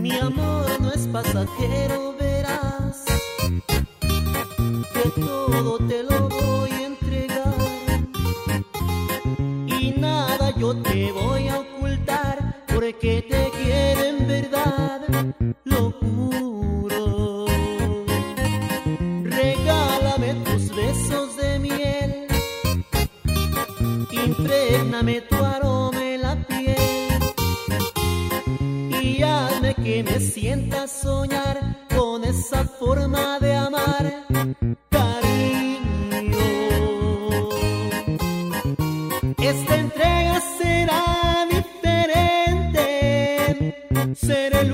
Mi amor no es pasajero, verás que todo te lo voy a entregar y nada yo te voy a ocultar porque te quiero en verdad, lo juro. Regálame tus besos de miel, impregname tu aroma me sienta soñar con esa forma de amar, cariño. Esta entrega será diferente, ser el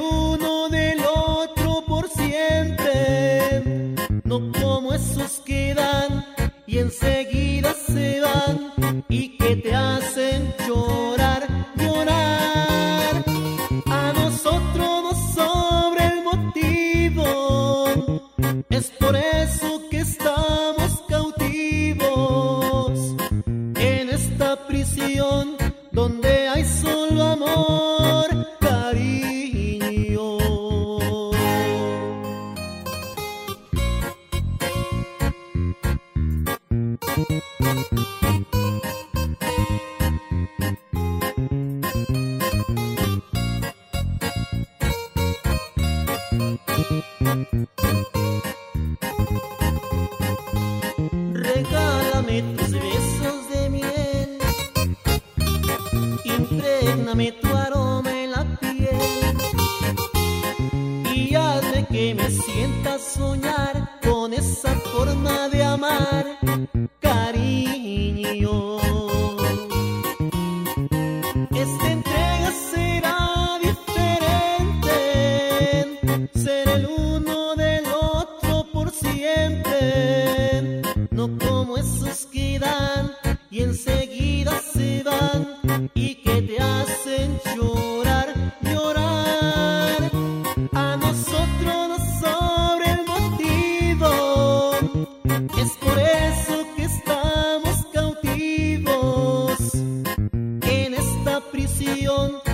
estamos cautivos en esta prisión donde hay solo amor, cariño. Impregname tu aroma en la piel y hazme que me sienta soñar con esa forma de amar, cariño. Esta entrega será diferente, ser el uno del otro por siempre, no como esos que dan y enseguida prisión.